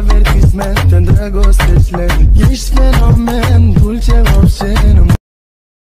aver kismet tendrá gocesle Ishme no me